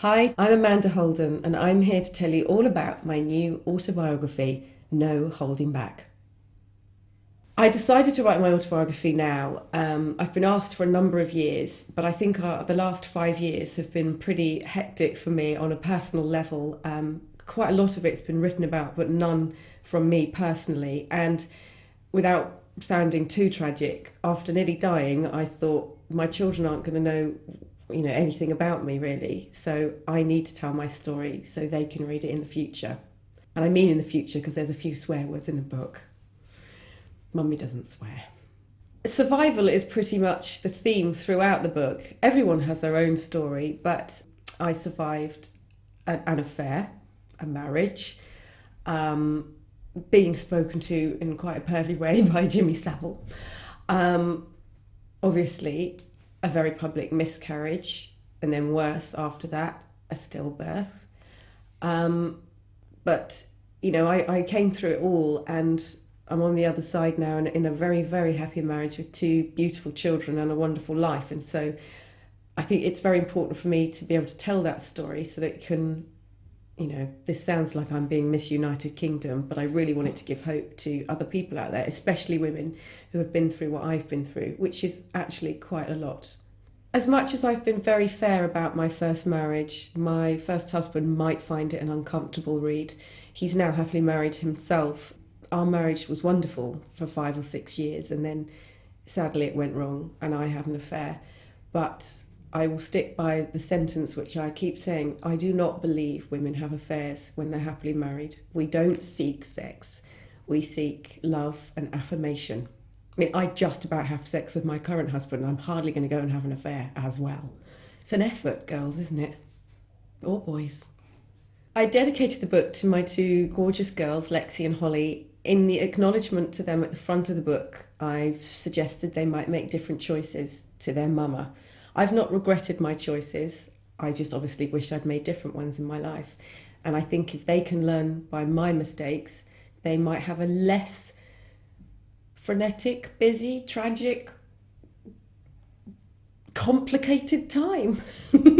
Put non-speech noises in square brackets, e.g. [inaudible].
Hi, I'm Amanda Holden, and I'm here to tell you all about my new autobiography, No Holding Back. I decided to write my autobiography now. Um, I've been asked for a number of years, but I think uh, the last five years have been pretty hectic for me on a personal level. Um, quite a lot of it's been written about, but none from me personally. And without sounding too tragic, after nearly dying, I thought my children aren't going to know you know anything about me really. So i need to tell my story so they can read it in the future. And i mean in the future because there's a few swear words in the book. Mummy doesn't swear. Survival is pretty much the theme throughout the book. Everyone has their own story but i survived an, affair a marriage um, being spoken to in quite a pervy way [laughs] by jimmy savile. Um, obviously a very public miscarriage, and then worse after that, a stillbirth. Um, but you know, I, I came through it all, and I'm on the other side now, and in a very very happy marriage with two beautiful children and a wonderful life. And so, I think it's very important for me to be able to tell that story so that it can you know, this sounds like I'm being Miss United Kingdom, but I really wanted to give hope to other people out there, especially women who have been through what I've been through, which is actually quite a lot. As much as I've been very fair about my first marriage, my first husband might find it an uncomfortable read. He's now happily married himself. Our marriage was wonderful for five or six years, and then sadly it went wrong, and I have an affair. But I will stick by the sentence which I keep saying I do not believe women have affairs when they're happily married. We don't seek sex, we seek love and affirmation. I mean, I just about have sex with my current husband. I'm hardly going to go and have an affair as well. It's an effort, girls, isn't it? Or boys. I dedicated the book to my two gorgeous girls, Lexi and Hollie. In the acknowledgement to them at the front of the book, I've suggested they might make different choices to their mama I've not regretted my choices. I just obviously wish I'd made different ones in my life. And I think if they can learn by my mistakes, they might have a less frenetic, busy, tragic, complicated time. [laughs]